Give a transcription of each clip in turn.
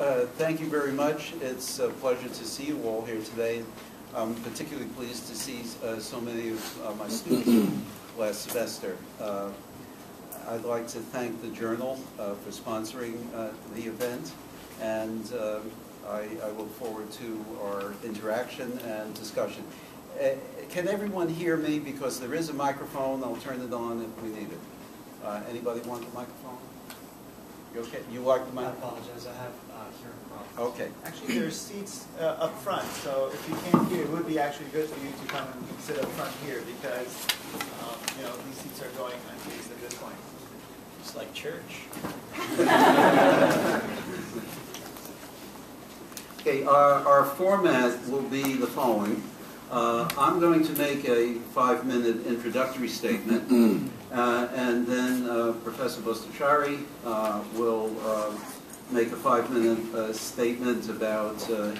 Uh, Thank you very much. It's a pleasure to see you all here today. I'm particularly pleased to see uh, so many of uh, my students last semester. Uh, I'd like to thank the Journal uh, for sponsoring uh, the event, and I I look forward to our interaction and discussion. Uh, Can everyone hear me? Because there is a microphone. I'll turn it on if we need it. Uh, Anybody want the microphone? You okay? You like the I apologize, I have uh, hearing problems. Okay. Actually, there's seats uh, up front, so if you can't hear, it would be actually good for you to come and sit up front here because, um, you know, these seats are going unused at this point. It's like church. Okay, our, our format will be the following. Uh, I'm going to make a five-minute introductory statement, uh, and then uh, Professor Mostashari uh, will uh, make a five-minute uh, statement about uh,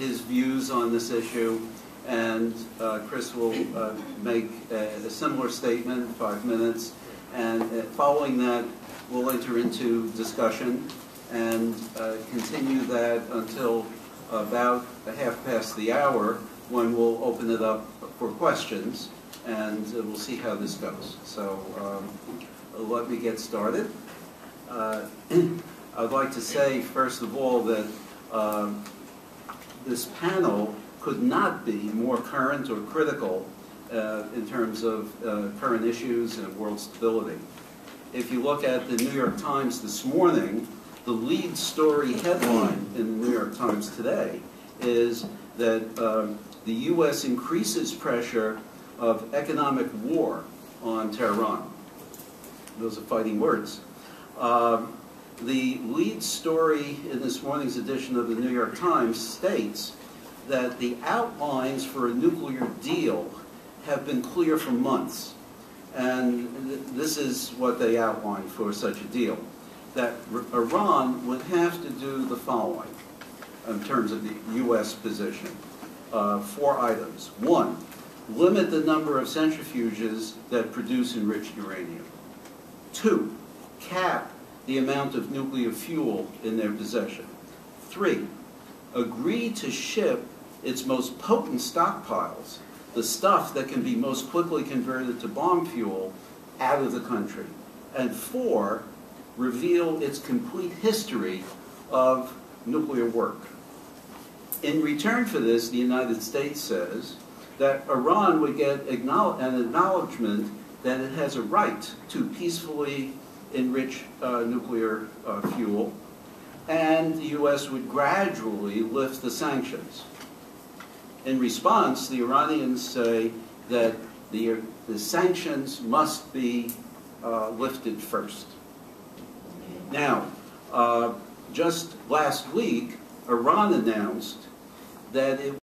his views on this issue, and uh, Chris will uh, make a, a similar statement, five minutes, and following that, we'll enter into discussion and continue that until about a half past the hour, when we'll open it up for questions, and we'll see how this goes. So um, let me get started. Uh, I'd like to say, first of all, that um, this panel could not be more current or critical uh, in terms of uh, current issues and world stability. If you look at the New York Times this morning, the lead story headline in the New York Times today is that um, the U.S. increases pressure of economic war on Tehran. Those are fighting words. Um, the lead story in this morning's edition of the New York Times states that the outlines for a nuclear deal have been clear for months. And th- this is what they outlined for such a deal. That R- Iran would have to do the following in terms of the U.S. position. Uh, four items. One, limit the number of centrifuges that produce enriched uranium. Two, cap the amount of nuclear fuel in their possession. Three, agree to ship its most potent stockpiles, the stuff that can be most quickly converted to bomb fuel, out of the country. And four, reveal its complete history of nuclear work. In return for this, the United States says that Iran would get an acknowledgement that it has a right to peacefully enrich uh, nuclear uh, fuel, and the U.S. would gradually lift the sanctions. In response, the Iranians say that the, the sanctions must be uh, lifted first. Now, uh, just last week, Iran announced that it